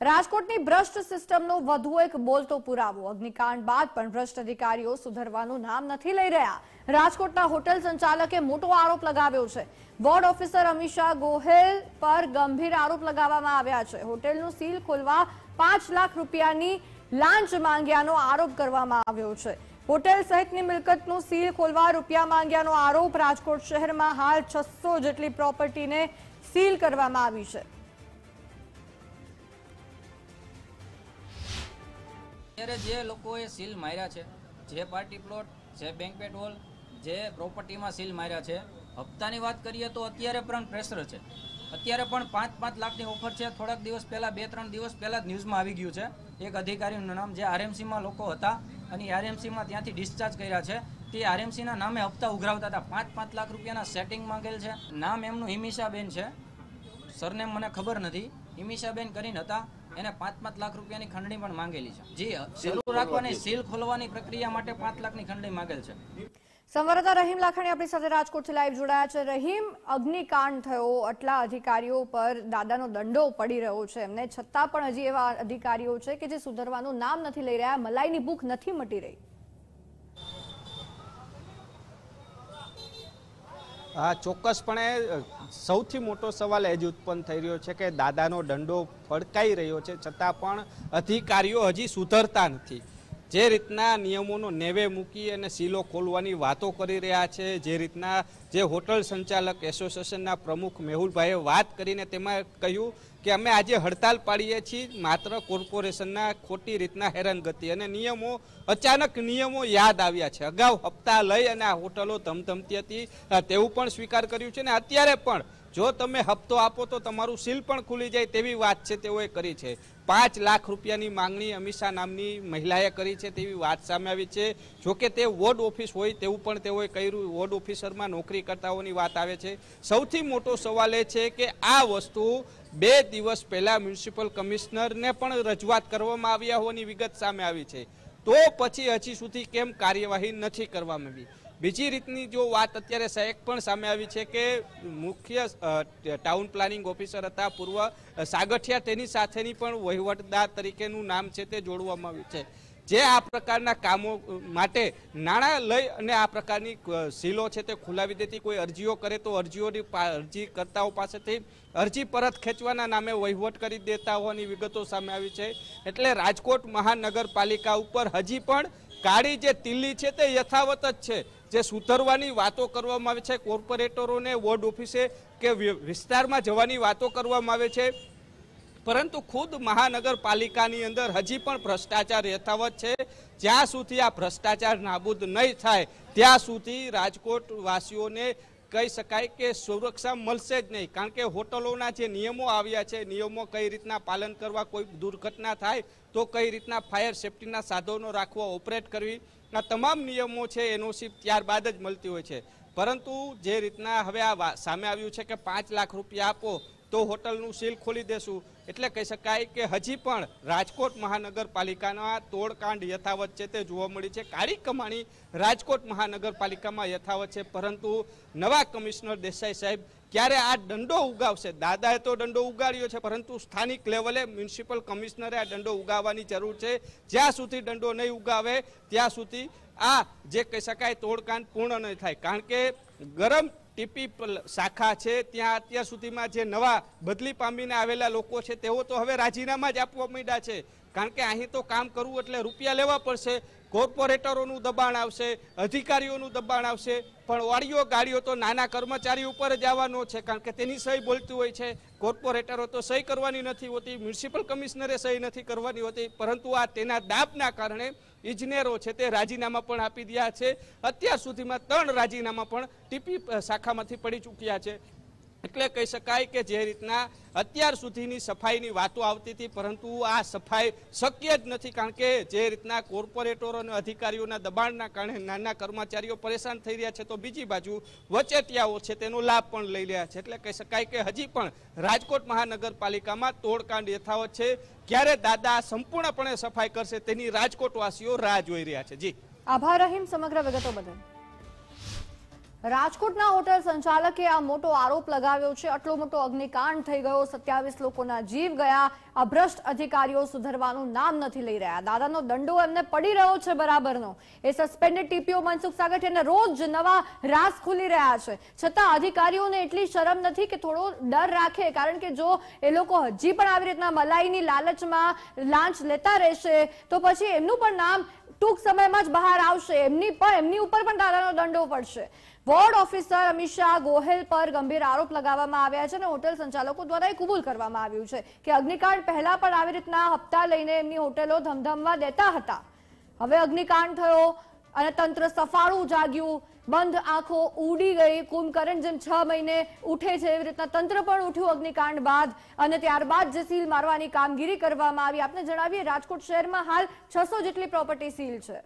રાજકોટની ભ્રષ્ટ સિસ્ટમનો વધુ એક બોલતો પુરાવો. અગ્નિકાંડ બાદ પણ ભ્રષ્ટ અધિકારીઓ સુધરવાનું નામ નથી લઈ રહ્યા. રાજકોટના હોટેલ સંચાલકે મોટો આરોપ લગાવ્યો છે. વોર્ડ ઓફિસર અમિશા ગોહેલ પર ગંભીર આરોપ લગાવવામાં આવ્યા છે. હોટેલનું સીલ ખોલવા પાંચ લાખ રૂપિયાની લાંચ માંગ્યાનો આરોપ કરવામાં આવ્યો છે. હોટેલ સહિતની મિલકતનું સીલ ખોલવા રૂપિયા માંગ્યાનો આરોપ રાજકોટ શહેરમાં હાલ છસો જેટલી પ્રોપર્ટીને સીલ કરવામાં આવી છે. અત્યારે જે લોકોએ સીલ માર્યા છે, જે પાર્ટી પ્લોટ, જે બેન્કવેટ હોલ જે પ્રોપર્ટીમાં સીલ માર્યા છે, હપ્તાની વાત કરીએ તો અત્યારે પણ પ્રેશર છે. અત્યારે પણ પાંચ પાંચ લાખની ઓફર છે. થોડાક દિવસ પહેલાં, બે ત્રણ દિવસ પહેલાં જ ન્યૂઝમાં આવી ગયું છે. એક અધિકારીનું નામ જે આરએમસીમાં લોકો હતા અને આરએમસીમાં ત્યાંથી ડિસ્ચાર્જ કર્યા છે. તે આરએમસીના નામે હપ્તા ઉઘરાવતા હતા. પાંચ પાંચ લાખ રૂપિયાના સેટિંગ માંગેલ છે. નામ એમનું હિમિશાબેન છે. સરનેમ મને ખબર નથી. હિમિશાબેન કરીને હતા. એને પાંચ પાંચ લાખ રૂપિયાની ખંડણી પણ માંગેલી છે. જે શરૂ રાખવાની સીલ ખોલવાની પ્રક્રિયા માટે પાંચ લાખની ખંડણી માંગેલ છે. સંવાદદાતા રહીમ લાખાણી આપણી સાથે રાજકોટથી લાઈવ જોડાયા છે. રહીમ અગ્નિકાંડ થયો. આટલા અધિકારીઓ પર દાદાનો દંડો પડી રહ્યો છે. એમને છતાં પણ હજી એવા અધિકારીઓ છે કે જે સુધરવાનું નામ નથી લઈ રહ્યા. મલાઈની ભૂખ નથી મટી રહી. હા ચોક્કસપણે સૌથી મોટો સવાલ એ જ ઉત્પન્ન થઈ રહ્યો છે કે દાદાનો દંડો ફડકાઈ રહ્યો છે છતાં પણ અધિકારીઓ હજી સુધરતા નથી. જે રીતના નિયમોનો નેવે મૂકી અને સીલો ખોલવાની વાતો કરી રહ્યા છે, જે રીતના જે હોટલ સંચાલક એસોસિએશનના પ્રમુખ મેહુલભાઈએ વાત કરીને તેમાં કહ્યું કે અમે આજે હડતાલ પાડીએ છીએ, માત્ર કોર્પોરેશનના ખોટી રીતના હેરાનગતિ અને નિયમો, અચાનક નિયમો યાદ આવ્યા છે. અગાઉ હપ્તા લઈ અને આ હોટલો ધમધમતી હતી તેવું પણ સ્વીકાર કર્યું છે ને અત્યારે પણ જો તમે હપ્તો આપો તો તમારું સીલ પણ ખુલી જાય તેવી વાત છે તેઓએ કરી છે. પાંચ લાખ રૂપિયાની માંગણી અમિશા નામની મહિલાએ કરી છે તેવી વાત સામે આવી છે. જોકે તે વોર્ડ ઓફિસ હોય તેવું પણ તેઓએ કર્યું. વોર્ડ ઓફિસરમાં નોકરી કરતાઓની વાત આવે છે. સૌથી મોટો સવાલ એ છે કે આ વસ્તુ બે દિવસ પહેલાં મ્યુનિસિપલ કમિશનરને પણ રજૂઆત કરવામાં આવ્યા હોવાની વિગત સામે આવી છે. તો પછી હજી સુધી કેમ કાર્યવાહી નથી કરવામાં આવી? બીજી રીતની જો વાત અત્યારે સહેક પણ સામે આવી છે કે મુખ્ય ટાઉન પ્લાનિંગ ઓફિસર હતા, પૂર્વ સાગઠિયા તેની સાથેની પણ વહીવટદાર તરીકેનું નામ છે તે જોડવામાં આવ્યું છે. જે આ પ્રકારના કામો માટે નાણાં લઈ અને આ પ્રકારની સીલો છે તે ખુલાવી દેતી, કોઈ અરજીઓ કરે તો અરજીઓની અરજીકર્તાઓ પાસેથી અરજી પરત ખેંચવાના નામે વહીવટ કરી દેતા હોવાની વિગતો સામે આવી છે. એટલે રાજકોટ મહાનગરપાલિકા ઉપર હજી પણ કાળી જે તિલ્લી છે તે યથાવત જ છે. જે સુધરવાની વાતો કરવામાં આવે છે, કોર્પોરેટરોને, વોર્ડ ઓફિસે કે વિસ્તારમાં જવાની વાતો કરવામાં આવે છે. પરંતુ ખુદ મહાનગરપાલિકાની અંદર હજી પણ ભ્રષ્ટાચાર યથાવત છે. જ્યાં સુધી આ ભ્રષ્ટાચાર નાબૂદ નહીં થાય, ત્યાં સુધી રાજકોટ વાસીઓને કહી શકાય કે સુરક્ષા મળશે જ નહીં. કારણ કે હોટલોના જે નિયમો આવ્યા છે, નિયમો કઈ રીતના પાલન કરવા, કોઈ દુર્ઘટના થાય, તો કઈ રીતના ફાયર સેફટીના સાધનો રાખવા, ઓપરેટ કરવી, આ તમામ નિયમો છે એનઓસી ત્યારબાદ જ મળતી હોય છે. પરંતુ જે રીતના હવે આ સામે આવ્યું છે કે પાંચ લાખ રૂપિયા આપો તો હોટલનું સીલ ખોલી દેશું. એટલે કહી શકાય કે હજી પણ રાજકોટ મહાનગરપાલિકાના તોડકાંડ યથાવત છે તે જોવા મળી છે. કાળી કમાણી રાજકોટ મહાનગરપાલિકામાં યથાવત છે. પરંતુ નવા કમિશનર દેસાઈ સાહેબ ક્યારે આ દંડો ઉગાવશે? દાદાએ તો દંડો ઉગાડ્યો છે, પરંતુ સ્થાનિક લેવલે મ્યુનિસિપલ કમિશનરે આ દંડો ઉગાવવાની જરૂર છે. જ્યાં સુધી દંડો નહીં ઉગાવે, ત્યાં સુધી આ જે કહી શકાય તોડકાંડ પૂર્ણ નહીં થાય. કારણ કે ગરમ ટીપી શાખા છે, ત્યાં અત્યાર સુધીમાં જે નવા બદલી પામીને આવેલા લોકો છે, તેઓ તો હવે રાજીનામા જ આપવા માંડ્યા છે. કારણ કે અહીં તો કામ કરવું એટલે રૂપિયા લેવા પડશે કોર્પોરેટરોનું દબાણ આવશે, અધિકારીઓનું દબાણ આવશે, પણ વાડીઓ ગાડીઓ તો નાના કર્મચારી ઉપર જ આવવાનો છે, કારણ કે તેની સહી બોલતી હોય છે. કોર્પોરેટરો તો સહી કરવાની નથી હોતી, મ્યુનિસિપલ કમિશનરે સહી નથી કરવાની હોતી, પરંતુ આ તેના દાબના કારણે ઇજનેરો છે તે રાજીનામા પણ આપી રહ્યા છે. અત્યાર સુધીમાં ત્રણ રાજીનામા પણ ટીપી શાખામાંથી પડી ચૂક્યા છે. એટલે કહી શકાય કે જે રીતના અત્યાર સુધીની સફાઈની વાતો આવતી હતી, પરંતુ આ સફાઈ શક્ય જ નથી, કારણ કે જે રીતના કોર્પોરેટરો અને અધિકારીઓના દબાણના કારણે નાના કર્મચારીઓ પરેશાન થઈ રહ્યા છે, તો બીજી બાજુ વચેટિયાઓ છે, તેનો લાભ પણ લઈ રહ્યા છે. એટલે કહી શકાય કે હજી પણ રાજકોટ મહાનગરપાલિકામાં તોડકાંડ યથાવત છે. ક્યારે દાદા સંપૂર્ણપણે સફાઈ કરશે તેની રાજકોટવાસીઓ રાહ જોઈ રહ્યા છે. જી. આભાર, રહીમ, સમગ્ર વિગતો બદલ. રાજકોટના હોટેલ સંચાલકે આ મોટો આરોપ લગાવ્યો છે. આટલો મોટો અગ્નિકાંડ થઈ ગયો. સત્યાવીસ લોકોના જીવ ગયા. આ ભ્રષ્ટ અધિકારીઓ સુધરવાનું નામ નથી લઈ રહ્યા. દાદાનો દંડો એમને પડી રહ્યો છે બરાબરનો. એ સસ્પેન્ડેડ ટીપીઓ મનસુખ સાગઠિયાને રોજ નવા રાસ ખુલી રહ્યા છે. છતાં અધિકારીઓને એટલી શરમ નથી કે થોડો ડર રાખે. કારણ કે જો એ લોકો હજી પણ આવી રીતના મલાઈની લાલચમાં લાંચ લેતા રહેશે, તો પછી એમનું પણ નામ ટૂંક સમયમાં જ બહાર આવશે. એમની પણ, એમની ઉપર પણ દાદાનો દંડો પડશે. વોર્ડ ઓફિસર અમિત શાહ ગોહેલ પર ગંભીર આરોપ લગાવવામાં આવ્યા છે અને હોટેલ સંચાલકો દ્વારા એ કબૂલ કરવામાં આવ્યું છે કે અગ્નિકાંડ પહેલા પણ આવી રીતના હપ્તા લઈને એમની હોટેલો ધમધમવા દેતા હતા. હવે અગ્નિકાંડ થયો. અને તંત્ર સફાળું જાગ્યું. બંધ આંખો ઉડી ગઈ. કુંભકરણ જેમ છ મહિને ઉઠે છે એવી રીતના તંત્ર પણ ઉઠ્યું અગ્નિકાંડ બાદ. અને ત્યારબાદ જે સીલ મારવાની કામગીરી કરવામાં આવી. આપને જણાવીએ, રાજકોટ શહેરમાં હાલ છસો જેટલી પ્રોપર્ટી સીલ છે.